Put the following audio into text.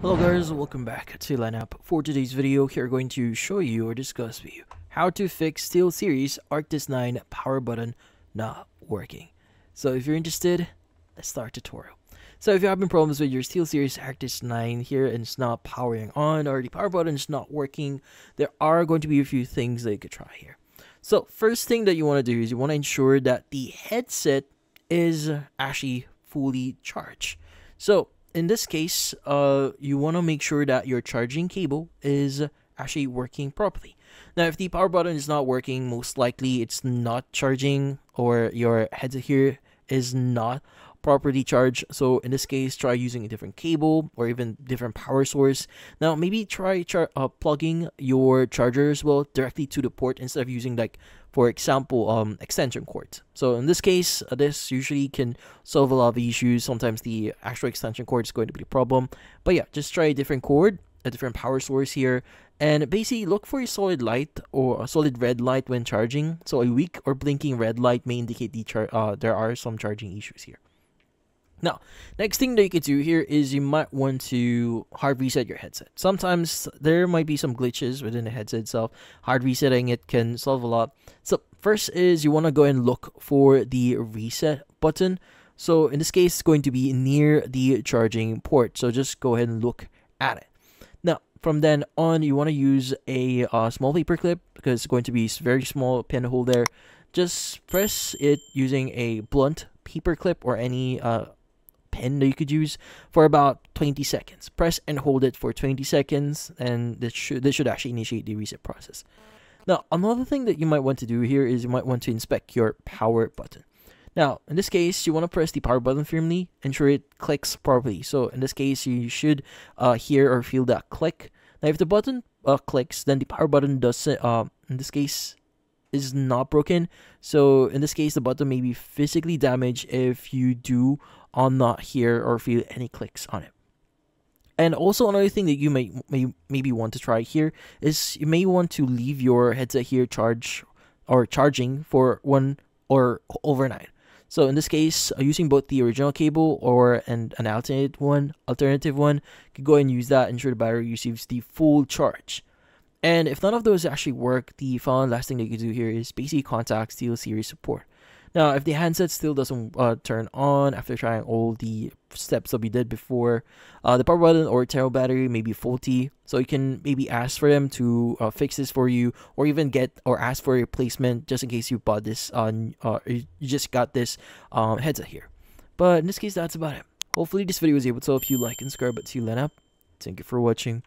Hello guys, welcome back to Yalan App. For today's video, here going to show you or discuss with you how to fix SteelSeries Arctis 9 power button not working. So if you're interested, let's start tutorial. So if you're having problems with your SteelSeries Arctis 9 here and it's not powering on or the power button is not working, there are going to be a few things that you could try here. So first thing that you want to do is you want to ensure that the headset is actually fully charged. So in this case, uh, you want to make sure that your charging cable is actually working properly. Now, if the power button is not working, most likely it's not charging or your headset here is not properly charged. So in this case, try using a different cable or even different power source. Now, maybe try uh, plugging your charger as well directly to the port instead of using like for example, um, extension cords. So in this case, uh, this usually can solve a lot of issues. Sometimes the actual extension cord is going to be a problem. But yeah, just try a different cord, a different power source here, and basically look for a solid light or a solid red light when charging. So a weak or blinking red light may indicate the uh, there are some charging issues here. Now, next thing that you could do here is you might want to hard reset your headset. Sometimes there might be some glitches within the headset itself. Hard resetting it can solve a lot. So first is you want to go and look for the reset button. So in this case, it's going to be near the charging port. So just go ahead and look at it. Now, from then on, you want to use a uh, small paper clip because it's going to be very small pinhole there. Just press it using a blunt paper clip or any uh, pen that you could use for about 20 seconds. Press and hold it for 20 seconds, and this should this should actually initiate the reset process. Now, another thing that you might want to do here is you might want to inspect your power button. Now, in this case, you want to press the power button firmly, ensure it clicks properly. So in this case, you should uh, hear or feel that click. Now, if the button uh, clicks, then the power button doesn't, uh, in this case, is not broken. So in this case, the button may be physically damaged if you do uh, not hear or feel any clicks on it. And also another thing that you may, may maybe want to try here is you may want to leave your headset here charge or charging for one or overnight. So in this case, uh, using both the original cable or an, an alternate one, alternative one, you can go and use that, ensure the battery receives the full charge. And if none of those actually work, the final last thing that you can do here is basically contact SteelSeries support. Now, if the handset still doesn't uh, turn on after trying all the steps that we did before, uh, the power button or terminal battery may be faulty. So you can maybe ask for them to uh, fix this for you, or even get or ask for a replacement just in case you bought this on, uh, you just got this um, headset here. But in this case, that's about it. Hopefully, this video was able to help you like and subscribe to Len Thank you for watching.